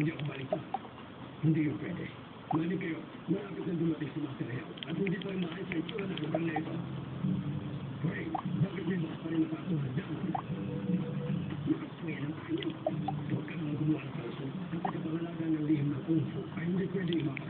Hindi ako balik Hindi yun pwede. Mali kayo, malapit na dumating si Master Heo. At hindi pa rin maayos ang itsura ng lugar na ito. Hoy, bakit may mga pa rin napatuhan dyan? Nakaswaya ng tayo. Huwag ka naman gumawa ng falso. Ang tagapangalaga ng lihim ng kung fu ay hindi pwede imapas